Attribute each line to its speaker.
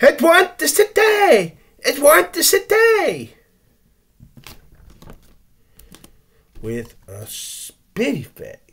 Speaker 1: It want the city. It want the city. With a spitty fit.